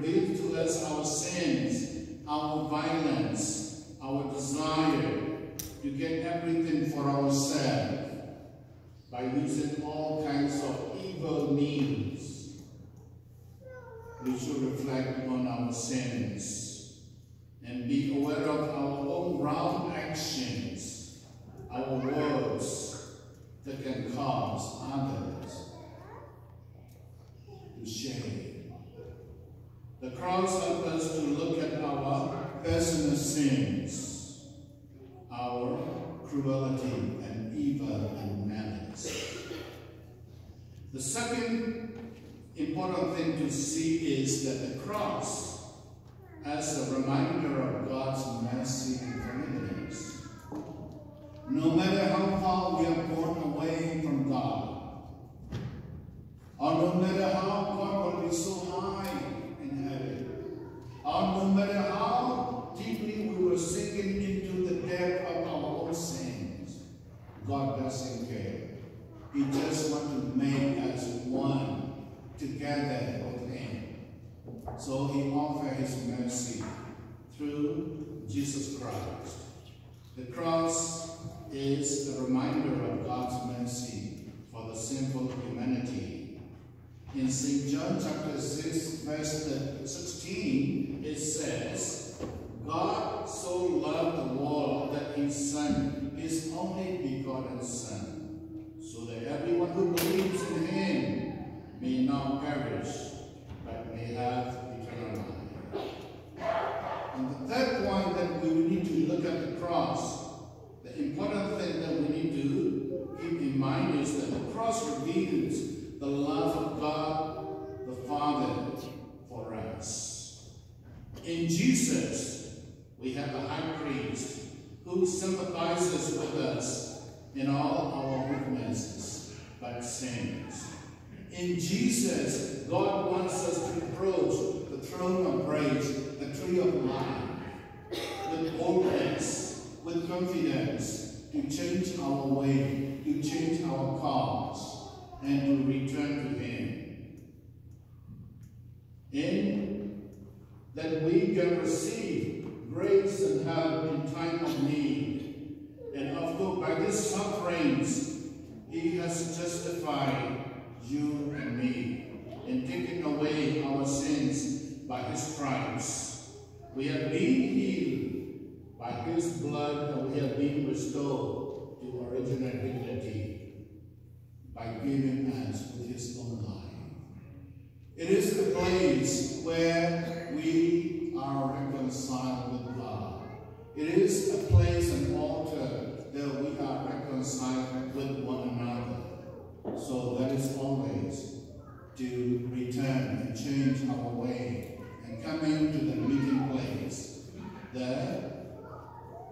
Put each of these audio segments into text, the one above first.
reveals to us our sins, our violence, our desire to get everything for ourselves by using all kinds of evil means. We should reflect on our sins and be aware of our own wrong actions, our words that can cause others to shame. The cross helps us to look at our personal sins, our cruelty and evil and malice. The second important thing to see is that the cross as a reminder of God's mercy and forgiveness. No matter how far we have gone away from God, we can receive grace and help in time of need. And of course, by His sufferings, He has justified you and me in taking away our sins by His stripes. We have been healed by His blood and we have been restored to original dignity by giving us with His own life. It is the place where we are reconciled with God. It is a place, an altar, that we are reconciled with one another. So that is always to return and change our way and come into the meeting place. The,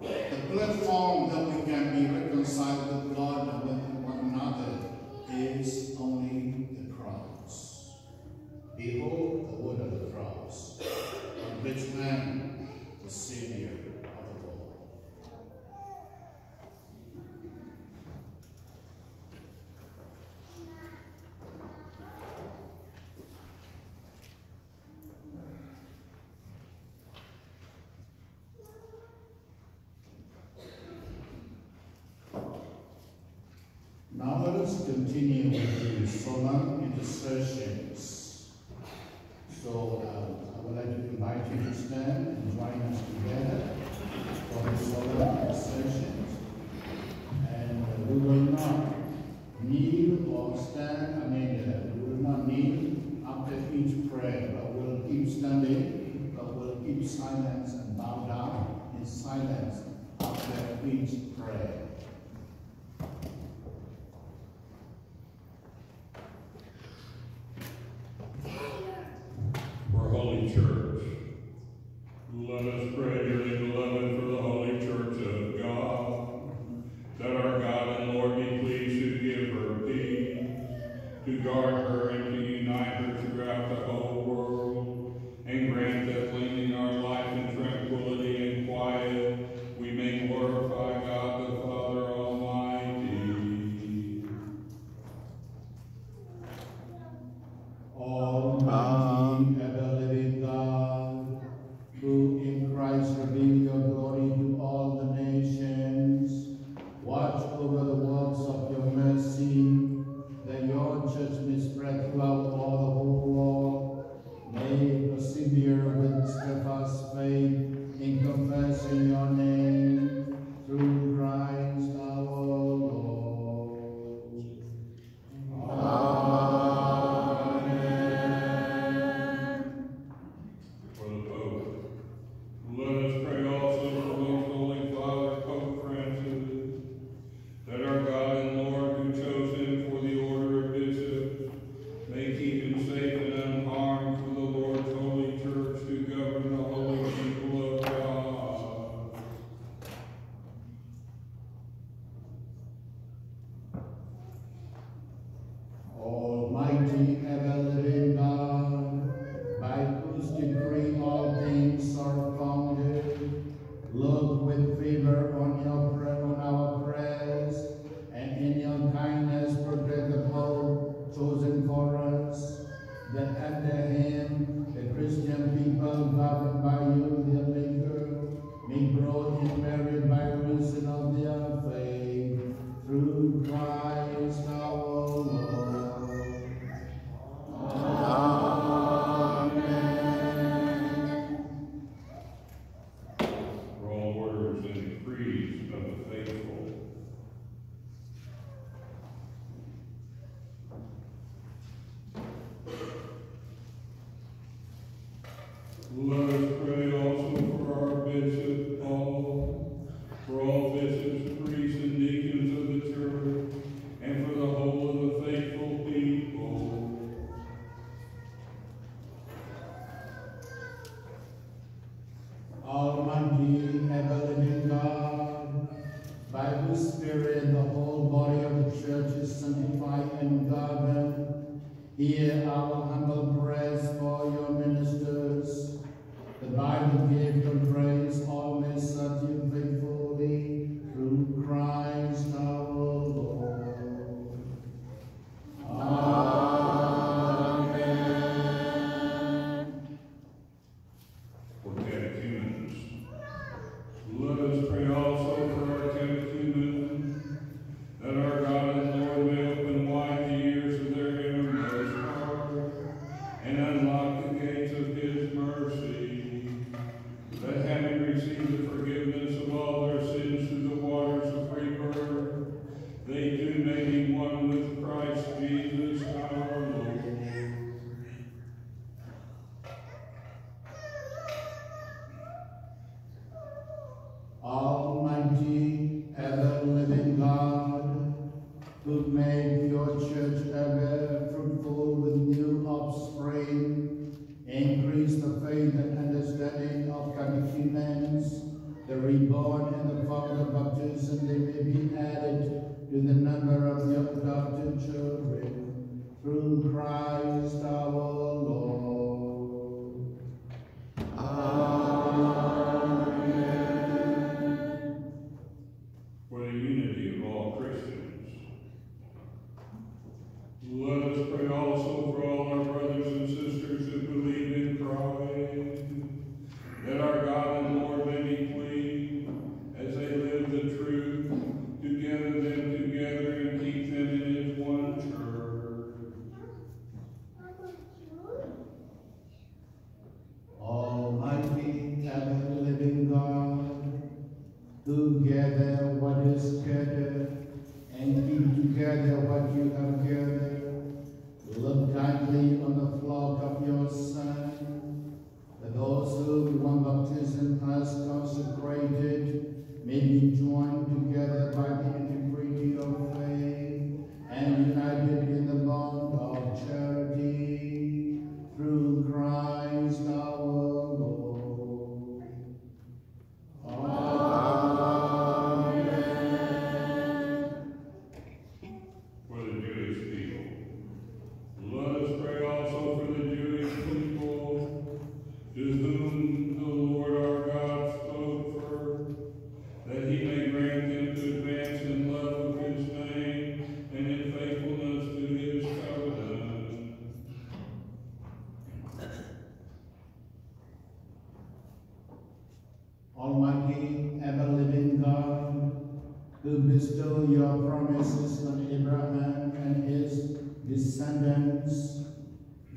the platform that we can be reconciled with God and with one another is only the cross. Behold the wood of the cross, which man, the Savior of the world. Now let us continue with the solemn intercessions.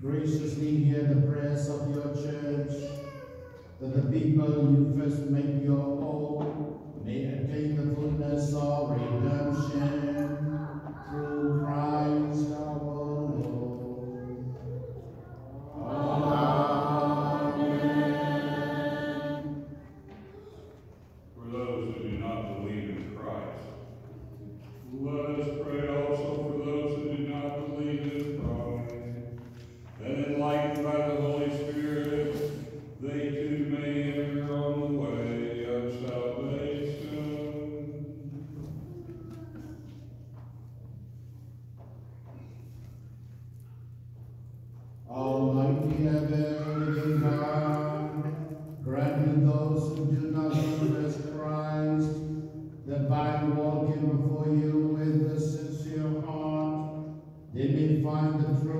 Graciously hear the prayers of your church, that the people you first make your own may attain the fullness of redemption. one that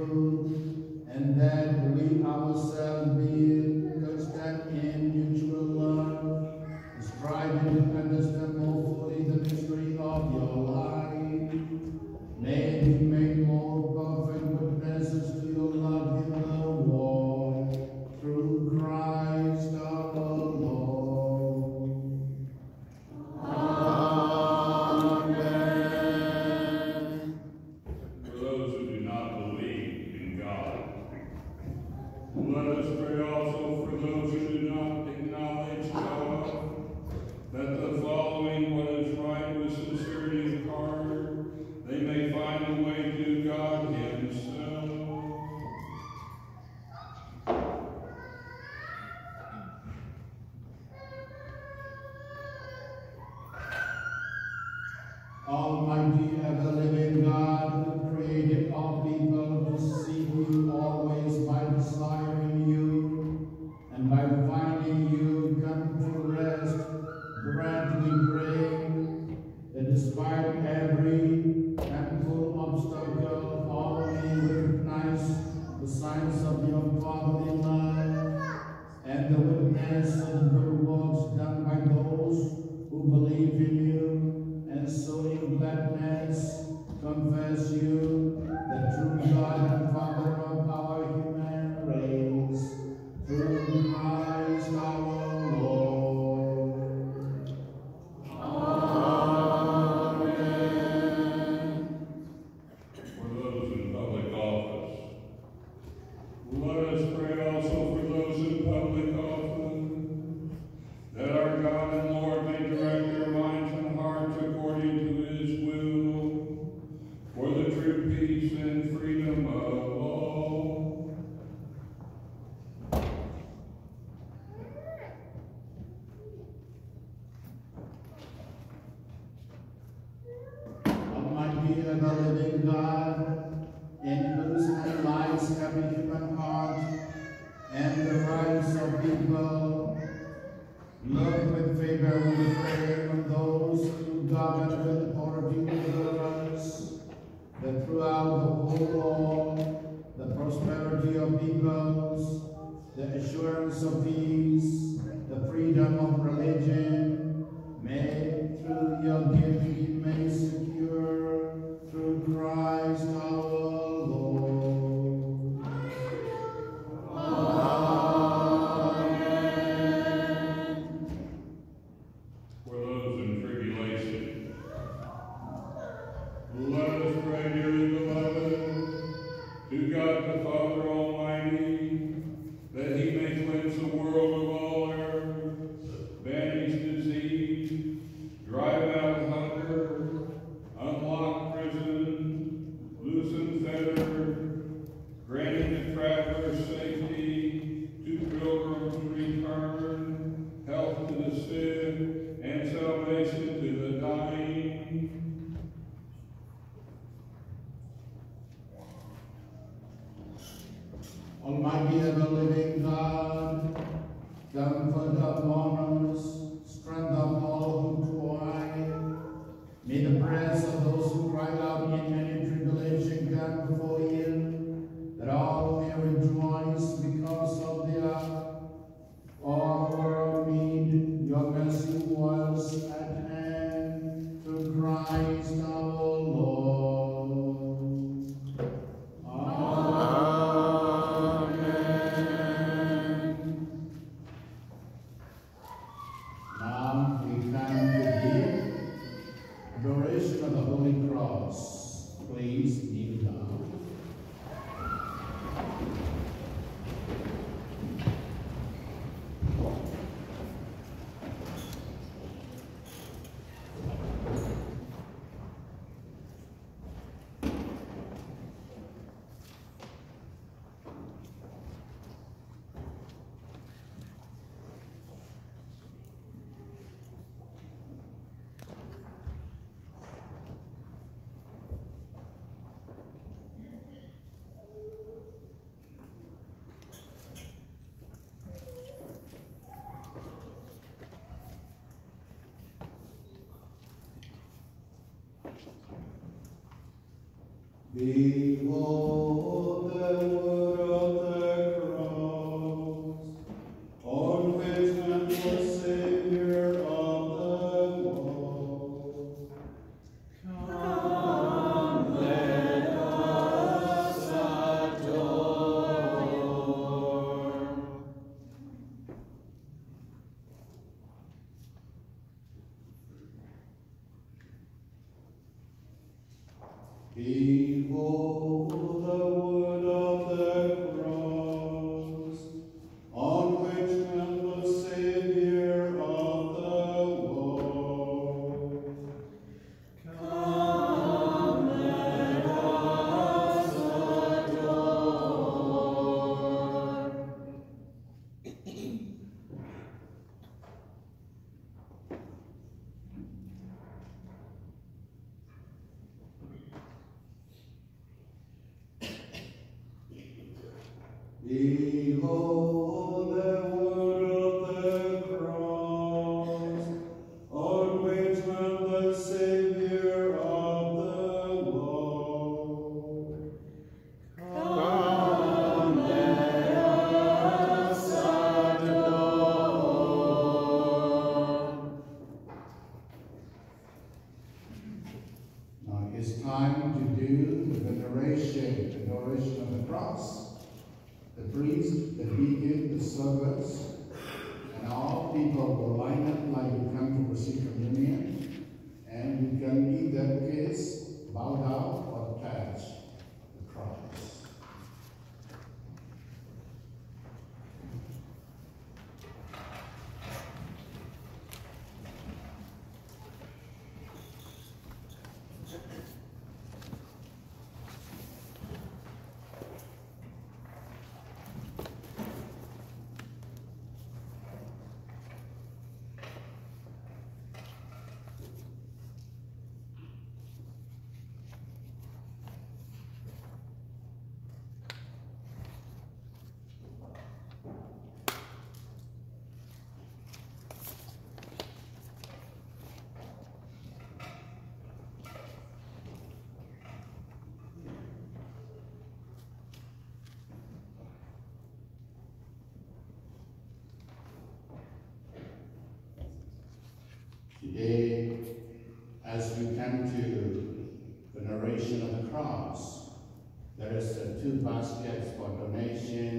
Almighty Everlasting. the prayers of those who cry out in any tribulation come before him, that all may rejoice because of their Behold. The priest, the deacon, the servants, and all people will line up like you come to receive communion. And you can either kiss, bow down, or touch the cross. Today, as we come to the narration of the cross, there is uh, two baskets for donation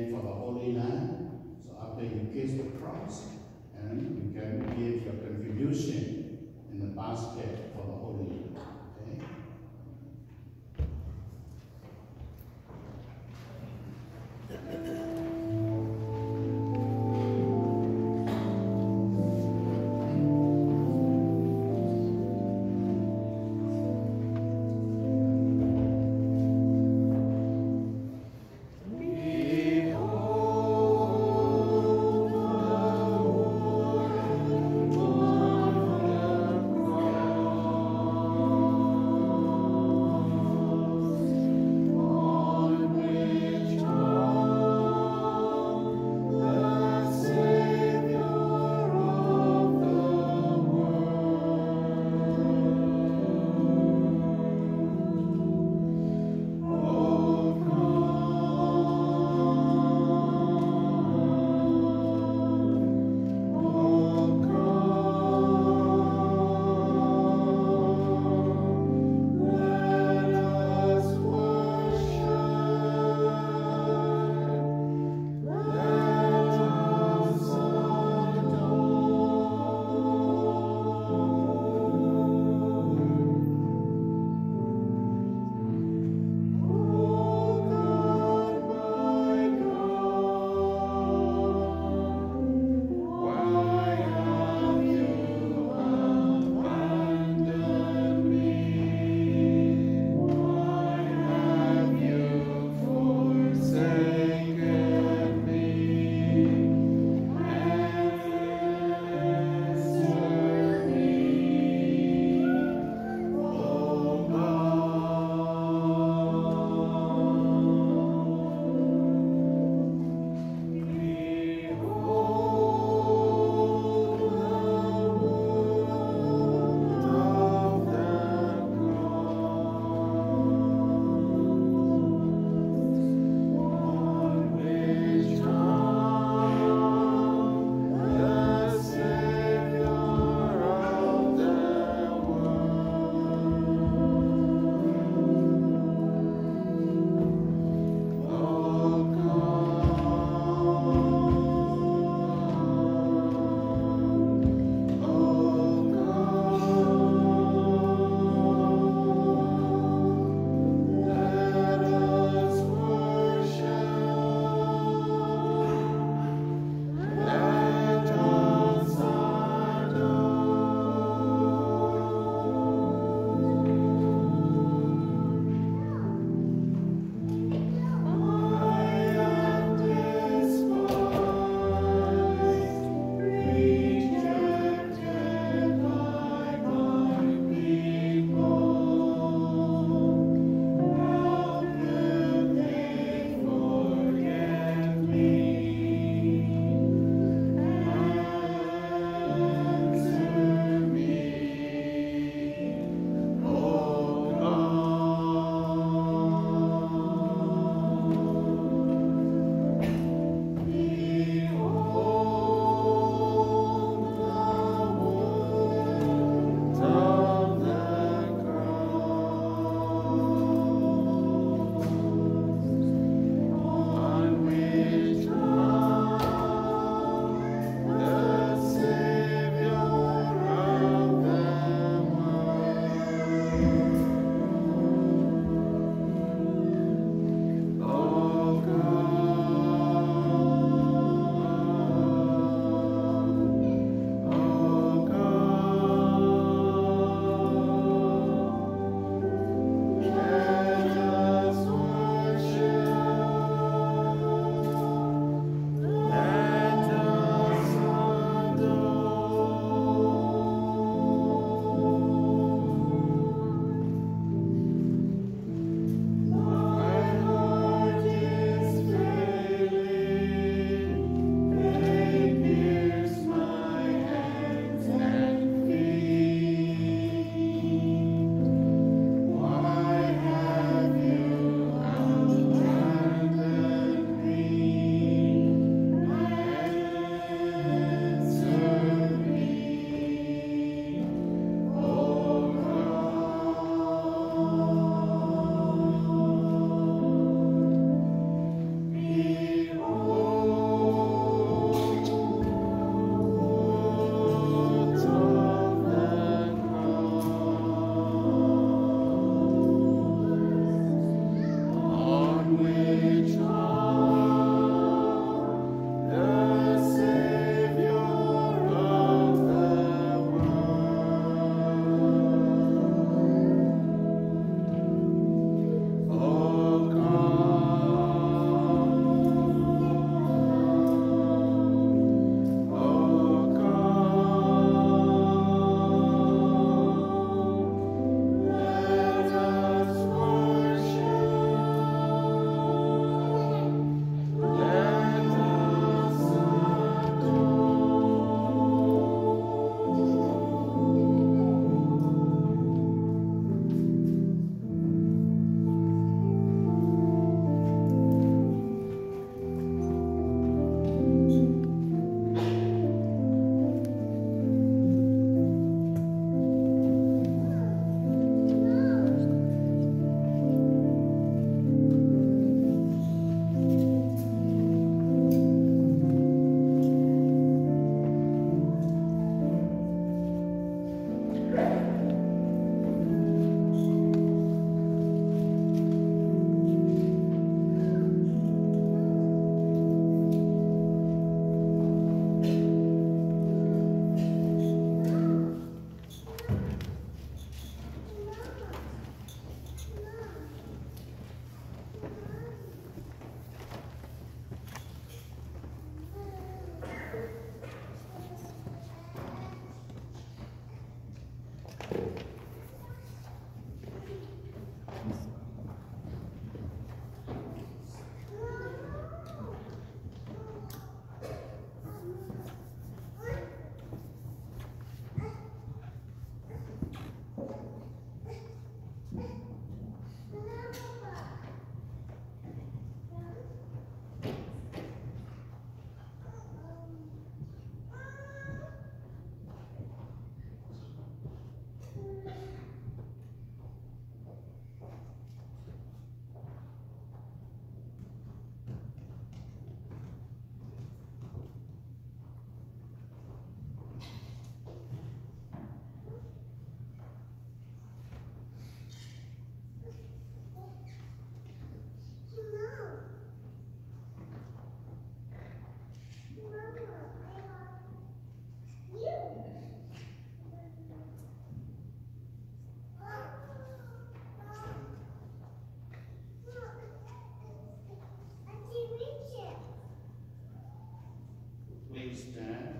stand.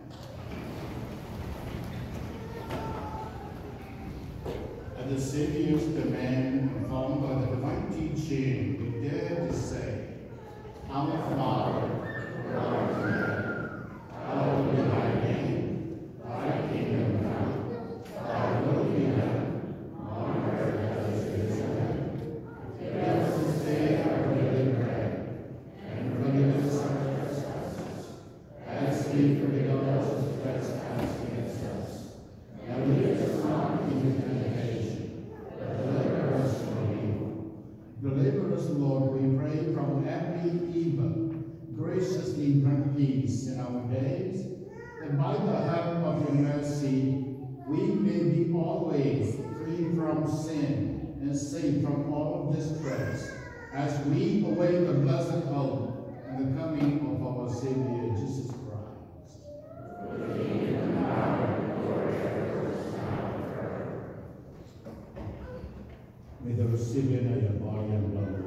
At the Savior's command, informed by the divine teaching, we dare to say, Our Father, from all of this as we await the blessed hope and the coming of our Savior, Jesus Christ. May the receiving of your body and blood